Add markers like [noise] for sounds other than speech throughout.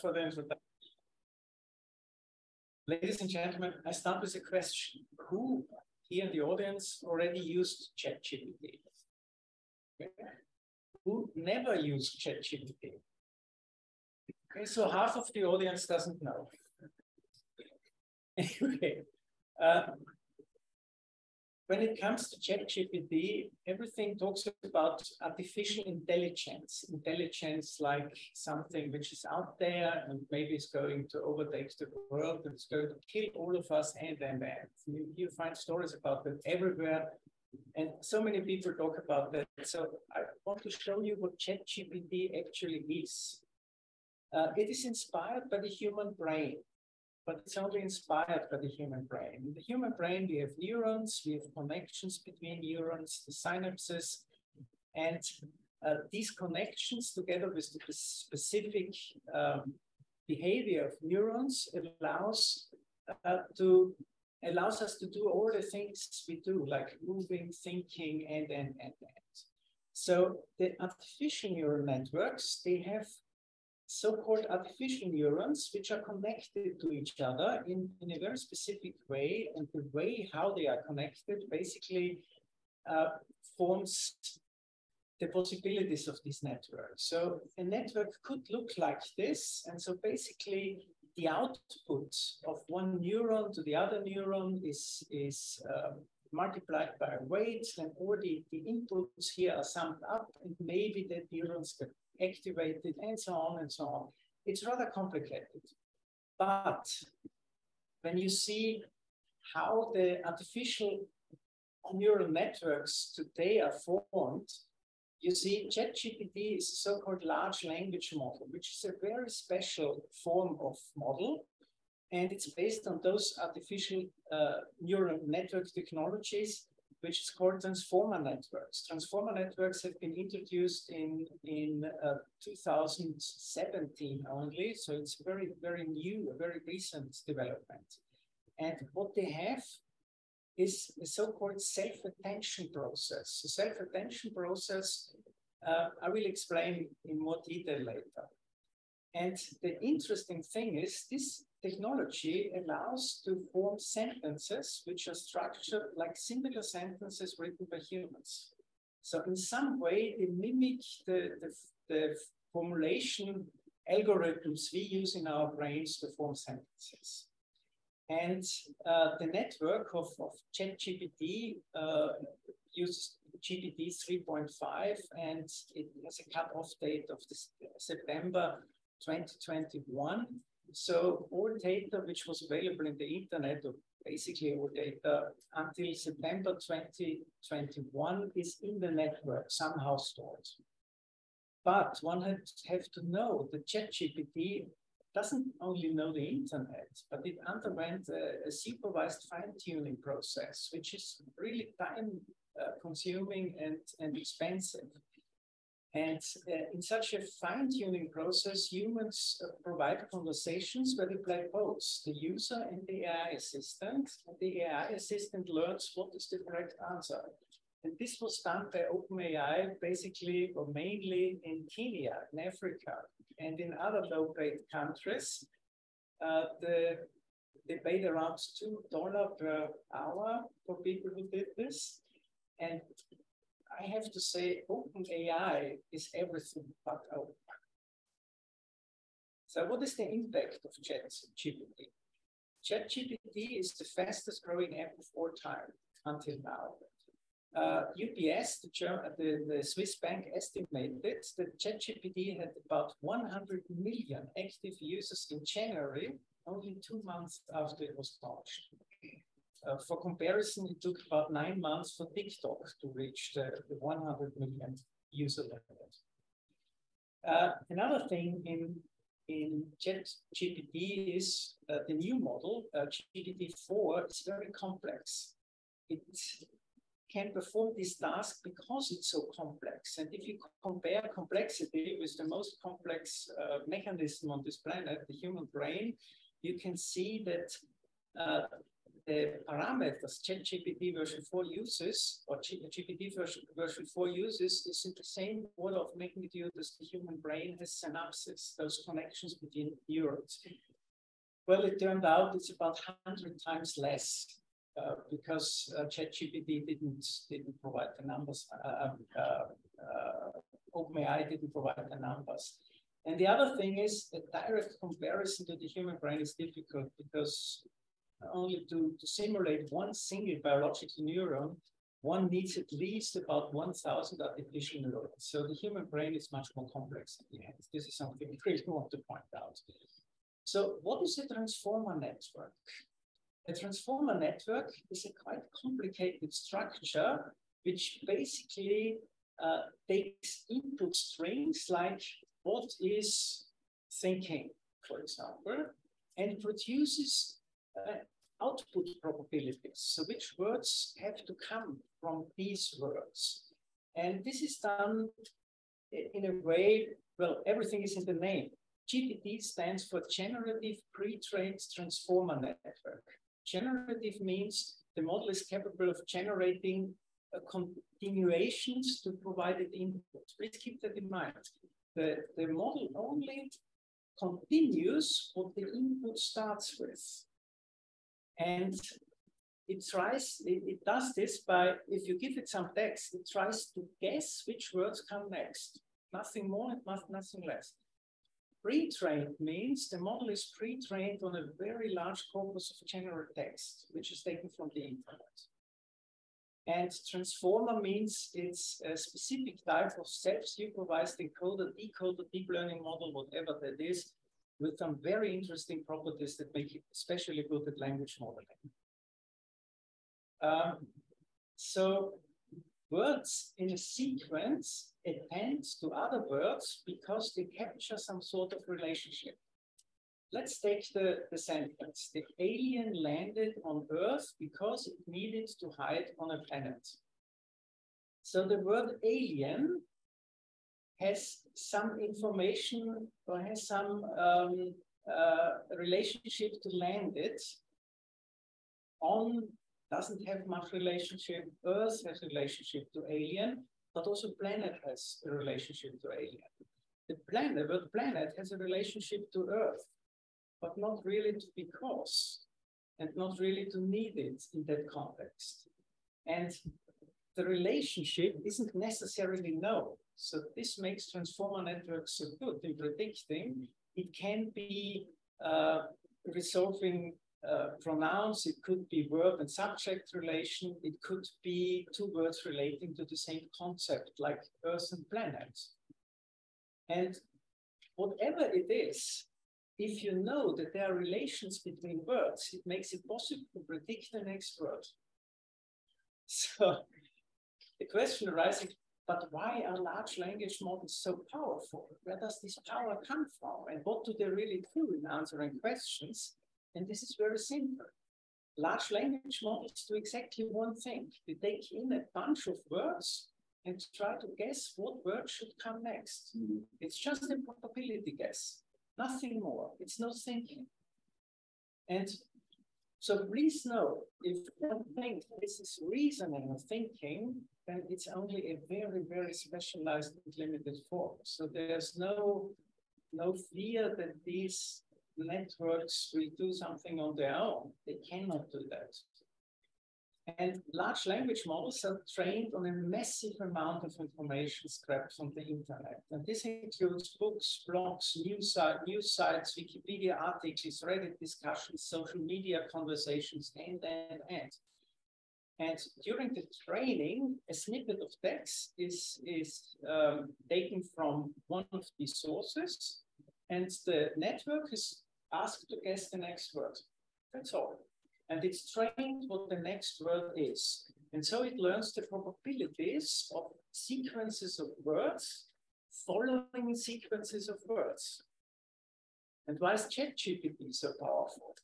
for the introduction. Ladies and gentlemen, I start with a question. Who here in the audience already used ChatGPT? Okay. Who never used ChatGPT? Okay, so half of the audience doesn't know. [laughs] anyway, uh, when it comes to ChatGPT, everything talks about artificial intelligence, intelligence like something which is out there and maybe is going to overtake the world, and it's going to kill all of us and and and. You, you find stories about that everywhere. And so many people talk about that. So I want to show you what ChatGPT actually is. Uh, it is inspired by the human brain but it's only inspired by the human brain. In the human brain, we have neurons, we have connections between neurons, the synapses, and uh, these connections together with the specific um, behavior of neurons allows uh, to allows us to do all the things we do, like moving, thinking, and and and and. So the artificial neural networks they have so-called artificial neurons, which are connected to each other in, in a very specific way. And the way how they are connected basically uh, forms the possibilities of this network. So a network could look like this. And so basically the output of one neuron to the other neuron is, is uh, multiplied by weights and all the, the inputs here are summed up and maybe the neurons get activated, and so on and so on. It's rather complicated. But when you see how the artificial neural networks today are formed, you see ChatGPT is a so-called large language model, which is a very special form of model. And it's based on those artificial uh, neural network technologies which is called transformer networks. Transformer networks have been introduced in, in uh, 2017 only, so it's very, very new, a very recent development. And what they have is a so-called self-attention process. The self-attention process, uh, I will explain in more detail later. And the interesting thing is this technology allows to form sentences which are structured like singular sentences written by humans. So in some way, they mimic the, the, the formulation algorithms we use in our brains to form sentences. And uh, the network of, of ChatGPT uh, uses GPT 3.5 and it has a cutoff date of this September 2021. So all data which was available in the internet, or basically all data until September 2021 is in the network somehow stored. But one has to know that ChatGPT doesn't only know the internet, but it underwent a, a supervised fine-tuning process, which is really time uh, consuming and, and expensive. And uh, in such a fine tuning process, humans uh, provide conversations where they play both the user and the AI assistant. And the AI assistant learns what is the correct answer. And this was done by OpenAI basically or mainly in Kenya, in Africa, and in other low paid countries. Uh, the, they paid around $2 per hour for people who did this. And I have to say, OpenAI is everything but open. So what is the impact of ChatGPT? ChatGPT is the fastest growing app of all time until now. Uh, UBS, the, German, the, the Swiss bank, estimated that ChatGPT had about 100 million active users in January, only two months after it was launched. Uh, for comparison, it took about nine months for TikTok to reach the, the 100 million user limit. Uh, another thing in in ChatGPT is uh, the new model, uh, GPT-4, is very complex. It can perform this task because it's so complex. And if you compare complexity with the most complex uh, mechanism on this planet, the human brain, you can see that parameters ChatGPT version 4 uses, or GPT version, version 4 uses, is in the same order of magnitude as the human brain has synapses, those connections between neurons. Well, it turned out it's about 100 times less uh, because uh, ChatGPT didn't, didn't provide the numbers. Uh, uh, uh OpenAI didn't provide the numbers. And the other thing is a direct comparison to the human brain is difficult because only to, to simulate one single biological neuron, one needs at least about 1,000 artificial neurons. So the human brain is much more complex. This is something we really want to point out. So what is a transformer network? A transformer network is a quite complicated structure which basically uh, takes input strings like what is thinking, for example, and produces Uh, output probabilities. So which words have to come from these words? And this is done in a way, well, everything is in the name. GPT stands for Generative Pre-trained Transformer Network. Generative means the model is capable of generating uh, continuations to provided input. Please keep that in mind. The, the model only continues what the input starts with. And it tries, it, it, does this by, if you give it some text, it tries to guess which words come next. Nothing more and nothing less. Pre-trained means the model is pre-trained on a very large corpus of general text, which is taken from the internet. And transformer means it's a specific type of steps supervised encoder, decoder, deep learning model, whatever that is, with some very interesting properties that make it especially good at language modeling. Um, so words in a sequence append to other words because they capture some sort of relationship. Let's take the, the sentence. The alien landed on Earth because it needed to hide on a planet. So the word alien has some information or has some um, uh, relationship to land it. on doesn't have much relationship. Earth has relationship to alien, but also planet has a relationship to alien. The planet, but planet has a relationship to Earth, but not really to because, and not really to need it in that context. And the relationship isn't necessarily known. So this makes transformer networks so good in predicting. It can be uh, resolving uh, pronouns, it could be verb and subject relation, it could be two words relating to the same concept like earth and planet. And whatever it is, if you know that there are relations between words, it makes it possible to predict the next word. [laughs] So the question arises, but why are large language models so powerful? Where does this power come from? And what do they really do in answering questions? And this is very simple. Large language models do exactly one thing. They take in a bunch of words and try to guess what word should come next. Mm -hmm. It's just a probability guess, nothing more. It's no thinking. And so please know, if you think this is reasoning or thinking, then it's only a very, very specialized and limited form. So there's no, no fear that these networks will do something on their own. They cannot do that. And large language models are trained on a massive amount of information scrapped from the internet. And this includes books, blogs, news, news sites, Wikipedia articles, Reddit discussions, social media conversations, and, and, and. And during the training, a snippet of text is, is um, taken from one of these sources, and the network is asked to guess the next word. That's all and it's trained what the next word is. And so it learns the probabilities of sequences of words following sequences of words. And why is ChatGPT so powerful?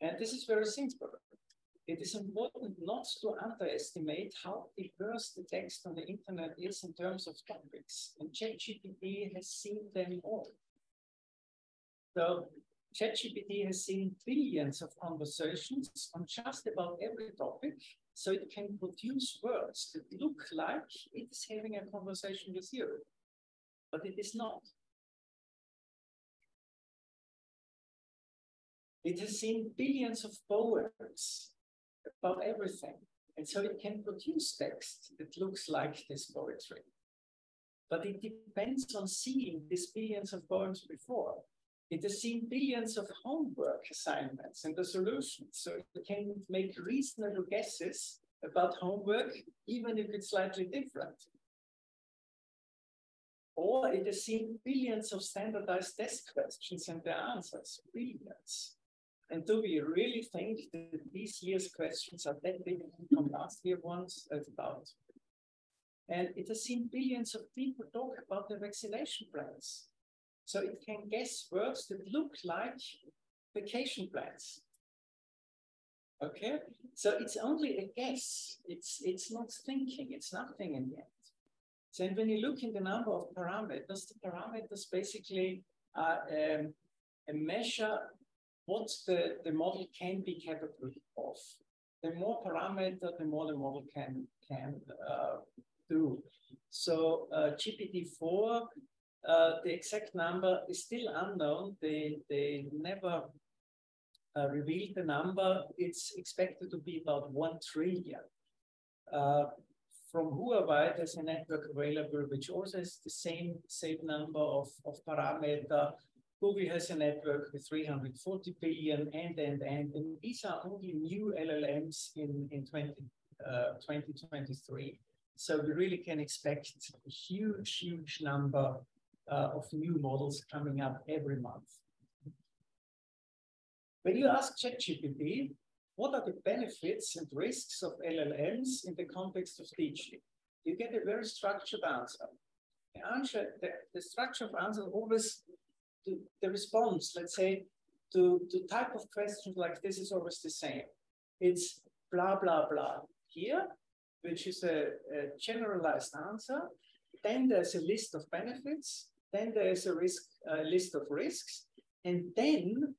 And this is very simple. It is important not to underestimate how diverse the text on the internet is in terms of topics. And ChatGPT has seen them all. So ChatGPT has seen billions of conversations on just about every topic, so it can produce words that look like it is having a conversation with you, but it is not. It has seen billions of poems about everything, and so it can produce text that looks like this poetry. But it depends on seeing these billions of poems before. It has seen billions of homework assignments and the solutions, so it can make reasonable guesses about homework, even if it's slightly different. Or it has seen billions of standardized test questions and their answers, billions. And do we really think that these year's questions are that different from last year ones? About. And it has seen billions of people talk about their vaccination plans. So it can guess words that look like vacation plans. Okay, so it's only a guess. It's it's not thinking. It's nothing in the end. So when you look in the number of parameters, the parameters basically are um, a measure what the, the model can be capable of. The more parameter, the more the model can, can uh, do. So uh, GPT-4, uh, the exact number is still unknown. They, they never uh, revealed the number. It's expected to be about 1 trillion. Uh, from Huawei, there's a network available which also has the same, same number of, of parameter Google has a network with 340 billion and, and, and, and these are only new LLMs in, in 20, uh, 2023. So we really can expect a huge, huge number uh, of new models coming up every month. When you ask ChatGPT, what are the benefits and risks of LLMs in the context of teaching? You get a very structured answer. The answer, the, the structure of answer always the, the response, let's say, to, to type of questions like this is always the same. It's blah, blah, blah here, which is a, a generalized answer. Then there's a list of benefits. Then there's a risk, a list of risks. And then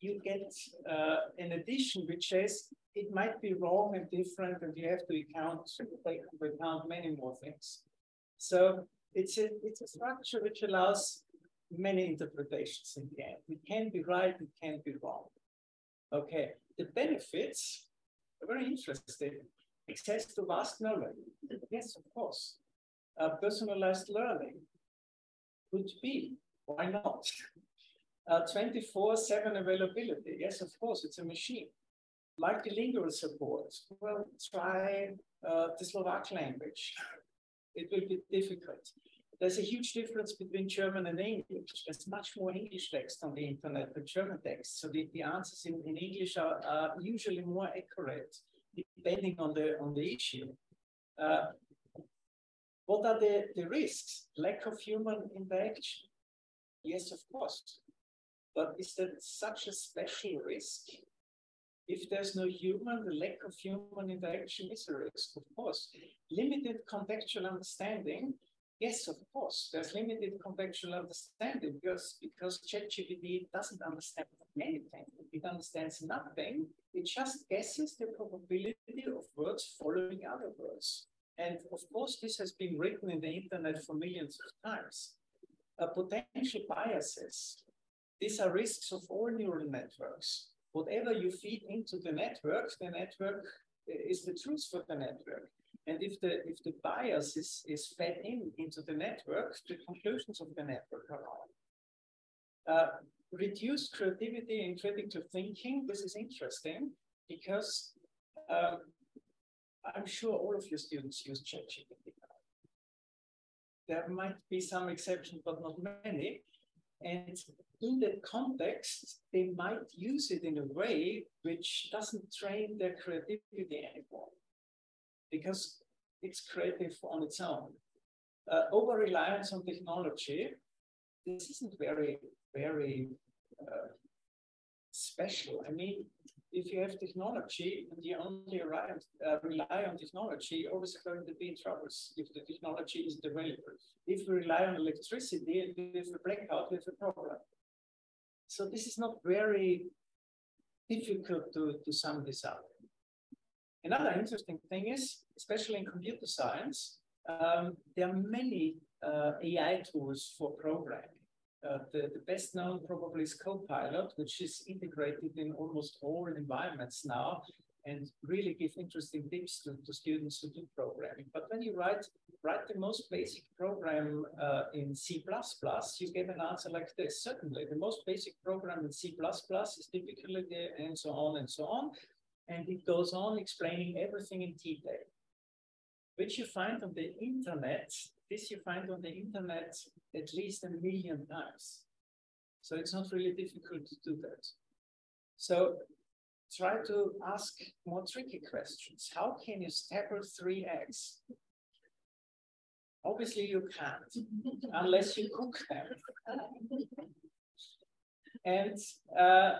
you get uh, an addition which says it might be wrong and different, and you have to account, account many more things. So it's a, it's a structure which allows many interpretations in the end. It can be right, it can be wrong. Okay, the benefits are very interesting. Access to vast knowledge. Yes, of course. Uh, personalized learning could be. Why not? 24-7 uh, availability. Yes, of course, it's a machine. Multilingual support. Well, try uh, the Slovak language. It will be difficult there's a huge difference between German and English. There's much more English text on the internet than German text. So the, the answers in, in English are, are usually more accurate, depending on the on the issue. Uh, what are the, the risks? Lack of human interaction? Yes, of course. But is that such a special risk? If there's no human, the lack of human interaction is a risk, of course. Limited contextual understanding Yes, of course. There's limited contextual understanding because, because ChatGPT doesn't understand anything. It understands nothing. It just guesses the probability of words following other words. And of course, this has been written in the internet for millions of times. Uh, potential biases. These are risks of all neural networks. Whatever you feed into the network, the network is the truth for the network. And if the if the bias is, is fed in into the network, the conclusions of the network are wrong. Uh, reduced creativity and critical thinking. This is interesting because um, I'm sure all of your students use ChatGPT. There might be some exceptions, but not many. And in that context, they might use it in a way which doesn't train their creativity anymore because it's creative on its own. Uh, over reliance on technology, this isn't very, very uh, special. I mean, if you have technology and you only rely on, uh, rely on technology, you're always going to be in troubles if the technology isn't available. If you rely on electricity if a blackout, we have a problem. so this is not very difficult to, to sum this up. Another interesting thing is, especially in computer science, um, there are many uh, AI tools for programming. Uh, the, the best known probably is Copilot, which is integrated in almost all environments now and really give interesting tips to, to students who do programming. But when you write, write the most basic program uh, in C++, you get an answer like this. Certainly, the most basic program in C++ is typically there and so on and so on. And it goes on explaining everything in detail, which you find on the internet. This you find on the internet at least a million times. So it's not really difficult to do that. So try to ask more tricky questions. How can you stagger three eggs? Obviously you can't, [laughs] unless you cook them. and uh,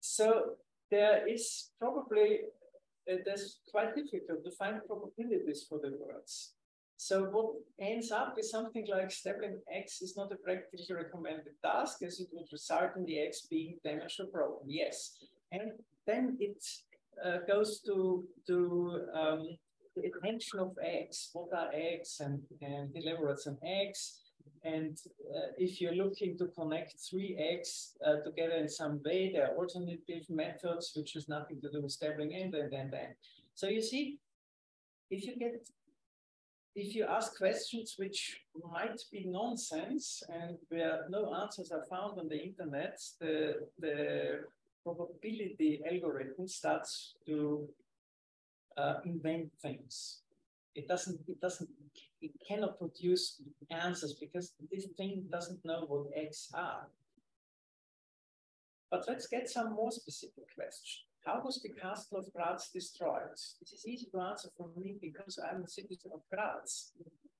so there is probably, uh, that's quite difficult to find probabilities for the words. So what ends up is something like stapling X is not a practically recommended task as it would result in the X being damaged or broken. Yes. And then it uh, goes to, to um, the attention of X. What are X and, and elaborates on eggs? And uh, if you're looking to connect three eggs uh, together in some way, there are alternative methods which has nothing to do with stapling and then then then. So you see, if you get if you ask questions which might be nonsense and where no answers are found on the internet, the, the probability algorithm starts to uh, invent things. It doesn't, it doesn't, it cannot produce answers because this thing doesn't know what X are. But let's get some more specific questions. How was the castle of Graz destroyed? This is easy to answer for me because I'm a citizen of Graz.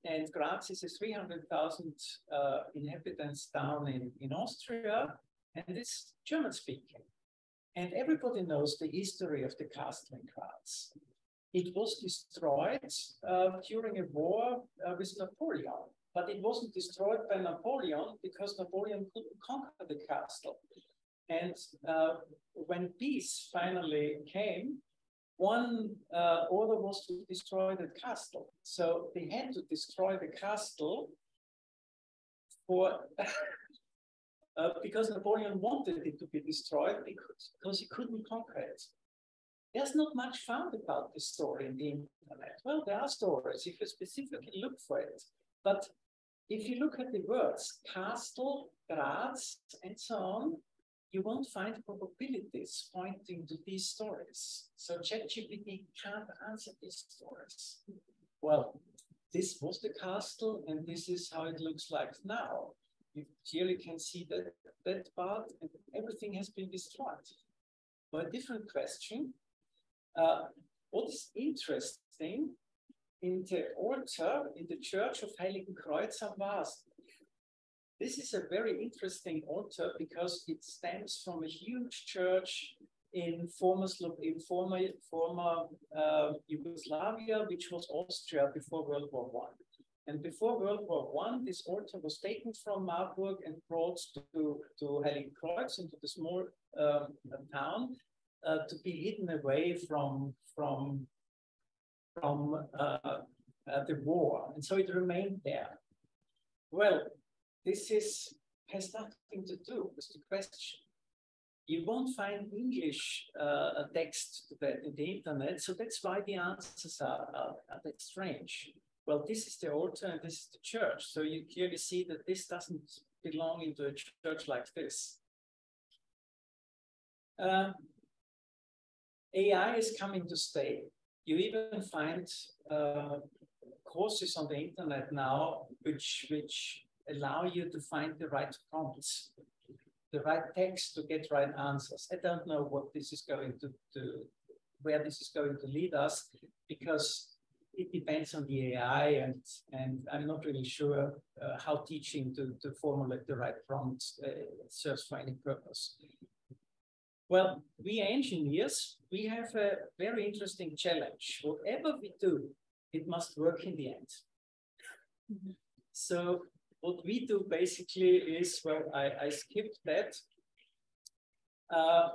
And Graz is a 300,000 uh, inhabitants town in, in Austria, and it's German speaking. And everybody knows the history of the castle in Graz. It was destroyed uh, during a war uh, with Napoleon, but it wasn't destroyed by Napoleon because Napoleon couldn't conquer the castle. And uh, when peace finally came, one uh, order was to destroy the castle. So they had to destroy the castle for [laughs] uh, because Napoleon wanted it to be destroyed because, because he couldn't conquer it. There's not much found about this story in the internet. Well, there are stories if you specifically look for it. But if you look at the words castle, Graz, and so on, you won't find probabilities pointing to these stories. So ChatGPT can't answer these stories. Well, this was the castle and this is how it looks like now. You clearly can see that, that part and everything has been destroyed. But a different question, uh, what is interesting in the altar in the church of Heiligenkreuz am Waasen, this is a very interesting altar because it stems from a huge church in former in former former uh, Yugoslavia, which was Austria before World War One. And before World War One, this altar was taken from Marburg and brought to to Heiligenkreuz into the small um, town uh, to be hidden away from from from uh, uh the war, and so it remained there. Well, this is has nothing to do with the question. You won't find English uh, text to that in the internet, so that's why the answers are, are, are that strange. Well, this is the altar and this is the church, so you clearly see that this doesn't belong into a church like this. Uh, AI is coming to stay. You even find uh, courses on the internet now which which allow you to find the right prompts, the right text to get right answers. I don't know what this is going to, to where this is going to lead us because it depends on the AI and, and I'm not really sure uh, how teaching to, to formulate the right prompts uh, serves for any purpose. Well, we engineers, we have a very interesting challenge. Whatever we do, it must work in the end. Mm -hmm. So what we do basically is, well, I, I skipped that. uh,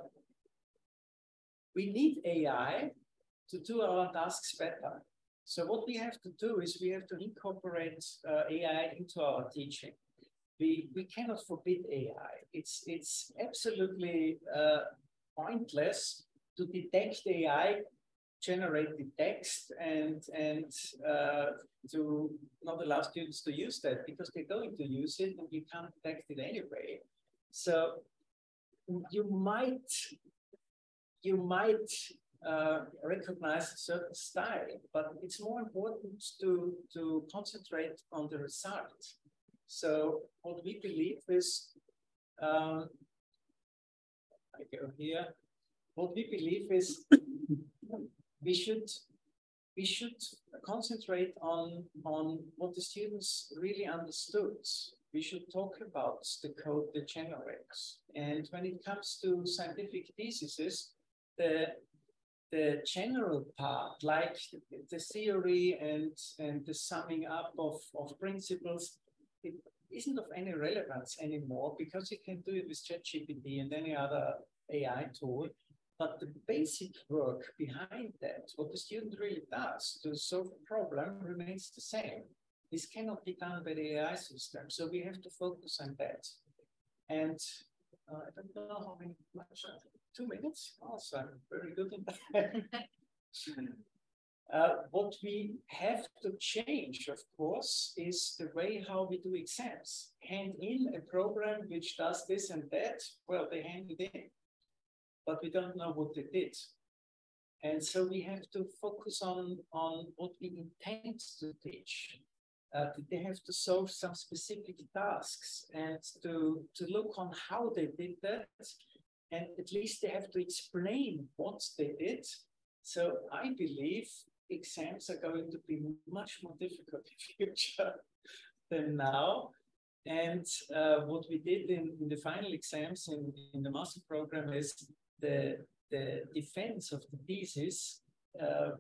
we need AI to do our tasks better. So what we have to do is we have to incorporate uh, AI into our teaching. We, we cannot forbid AI. It's, it's absolutely uh, pointless to detect AI generate the text and and uh, to not allow students to use that because they're going to use it and you can't detect it anyway. So you might you might uh, recognize a certain style, but it's more important to to concentrate on the result. So what we believe is, um, I go here. What we believe is we should we should concentrate on on what the students really understood. We should talk about the code that generates. And when it comes to scientific theses, the the general part, like the theory and and the summing up of, of principles, it isn't of any relevance anymore because you can do it with ChatGPT and any other AI tool. But the basic work behind that, what the student really does to solve a problem remains the same. This cannot be done by the AI system. So we have to focus on that. And uh, I don't know how many, much, uh, two minutes? Awesome, very good. [laughs] uh, what we have to change, of course, is the way how we do exams. Hand in a program which does this and that, well, they hand it in but we don't know what they did. And so we have to focus on, on what we intend to teach. Uh, they have to solve some specific tasks and to, to look on how they did that. And at least they have to explain what they did. So I believe exams are going to be much more difficult in [laughs] future than now. And uh, what we did in, in the final exams in, in the master program is the, the defense of the thesis uh,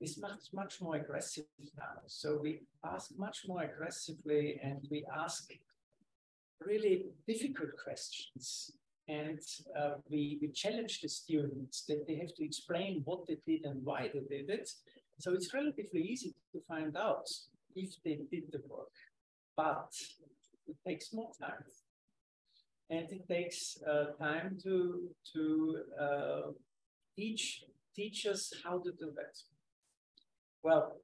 is much, much more aggressive now. So we ask much more aggressively and we ask really difficult questions. And uh, we, we challenge the students that they have to explain what they did and why they did it. So it's relatively easy to find out if they did the work, but it takes more time and it takes uh, time to to uh, teach teach us how to do that. Well,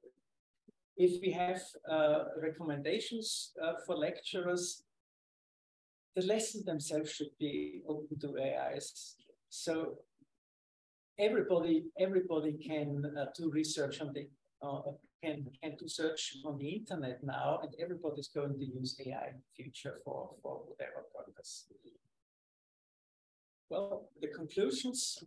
if we have uh, recommendations uh, for lecturers, the lesson themselves should be open to AIs. So everybody everybody can uh, do research on the uh, can can do search on the internet now, and everybody's going to use AI in the future for for whatever purpose. Well, the conclusions.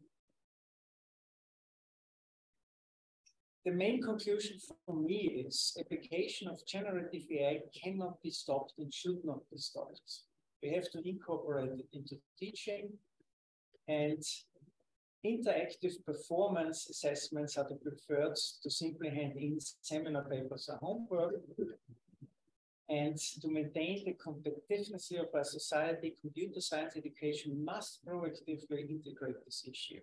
The main conclusion for me is application of generative AI cannot be stopped and should not be stopped. We have to incorporate it into teaching and interactive performance assessments are the preferred to simply hand in seminar papers or homework and to maintain the competitiveness of our society, computer science education must proactively integrate this issue.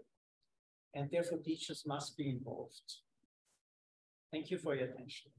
And therefore, teachers must be involved. Thank you for your attention.